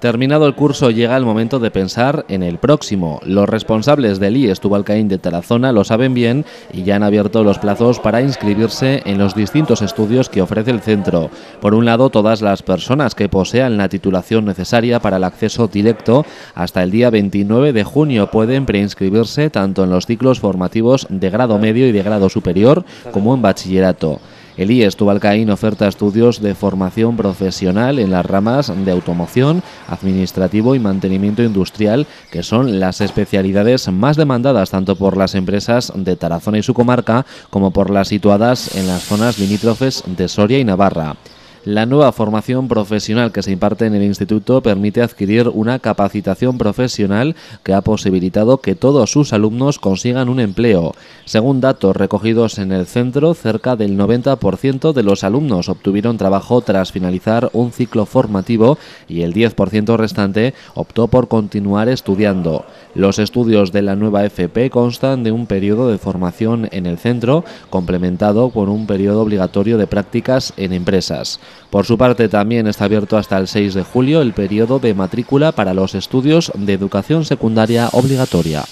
Terminado el curso llega el momento de pensar en el próximo. Los responsables del IES Tubalcaín de Tarazona lo saben bien y ya han abierto los plazos para inscribirse en los distintos estudios que ofrece el centro. Por un lado, todas las personas que posean la titulación necesaria para el acceso directo hasta el día 29 de junio pueden preinscribirse tanto en los ciclos formativos de grado medio y de grado superior como en bachillerato. El IES Tubalcaín oferta estudios de formación profesional en las ramas de automoción, administrativo y mantenimiento industrial, que son las especialidades más demandadas tanto por las empresas de Tarazona y su comarca como por las situadas en las zonas limítrofes de Soria y Navarra. La nueva formación profesional que se imparte en el instituto permite adquirir una capacitación profesional que ha posibilitado que todos sus alumnos consigan un empleo. Según datos recogidos en el centro, cerca del 90% de los alumnos obtuvieron trabajo tras finalizar un ciclo formativo y el 10% restante optó por continuar estudiando. Los estudios de la nueva FP constan de un periodo de formación en el centro complementado por un periodo obligatorio de prácticas en empresas. Por su parte, también está abierto hasta el 6 de julio el periodo de matrícula para los estudios de educación secundaria obligatoria.